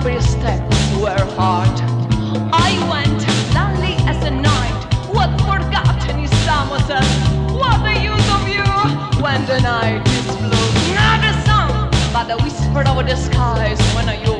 every step were hard. I went lonely as the night, what forgotten is someone. What the use of you when the night is blue? Not a song, but a whisper over the skies when you